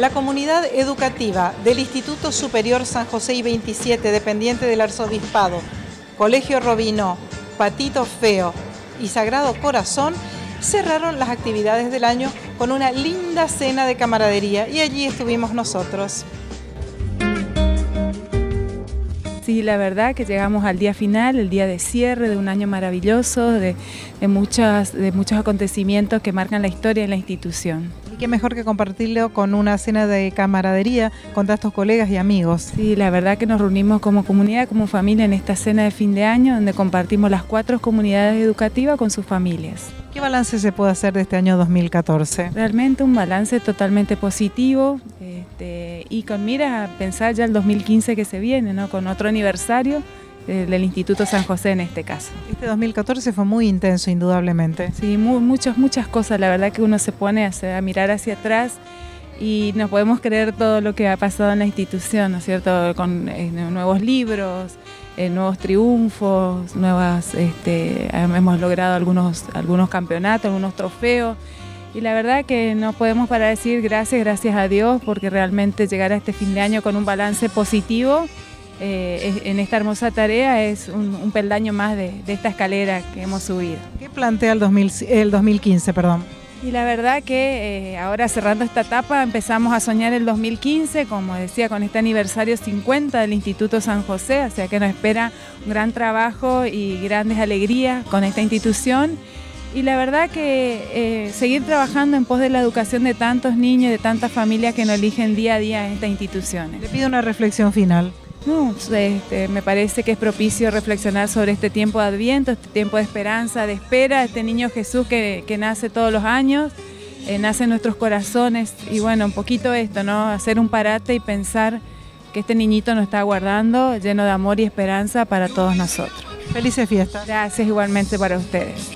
La comunidad educativa del Instituto Superior San José y 27, dependiente del Arzobispado, Colegio Robino, Patito Feo y Sagrado Corazón, cerraron las actividades del año con una linda cena de camaradería y allí estuvimos nosotros. Sí, la verdad que llegamos al día final, el día de cierre de un año maravilloso, de, muchas, de muchos acontecimientos que marcan la historia de la institución qué mejor que compartirlo con una cena de camaradería con tantos colegas y amigos. Sí, la verdad que nos reunimos como comunidad, como familia en esta cena de fin de año donde compartimos las cuatro comunidades educativas con sus familias. ¿Qué balance se puede hacer de este año 2014? Realmente un balance totalmente positivo este, y con mira a pensar ya el 2015 que se viene, ¿no? con otro aniversario eh, del Instituto San José en este caso. Este 2014 fue muy intenso, indudablemente. Sí, muchas, muchas cosas. La verdad que uno se pone a, mirar hacia atrás y no podemos creer todo lo que ha pasado en la institución, ¿no es cierto? Con eh, nuevos libros, eh, nuevos triunfos, nuevas, este, hemos logrado algunos, algunos campeonatos, algunos trofeos. Y la verdad que no podemos para decir gracias, gracias a Dios, porque realmente llegar a este fin de año con un balance positivo eh, en esta hermosa tarea es un, peldaño más de, esta escalera que hemos subido. ¿Qué plantea el, 2015? Perdón? Y la verdad que eh, ahora cerrando esta etapa empezamos a soñar el 2015, como decía, con este aniversario 50 del Instituto San José, o sea que nos espera un gran trabajo y grandes alegrías con esta institución. Y la verdad que eh, seguir trabajando en pos de la educación de tantos niños, de tantas familias que nos eligen día a día en estas instituciones. Le pido una reflexión final. No, este, me parece que es propicio reflexionar sobre este tiempo de Adviento, este tiempo de esperanza, de espera, este niño Jesús que, nace todos los años, eh, nace en nuestros corazones y bueno, un poquito esto, ¿no? Hacer un parate y pensar que este niñito nos está aguardando lleno de amor y esperanza para todos nosotros. Felices fiestas. Gracias igualmente para ustedes.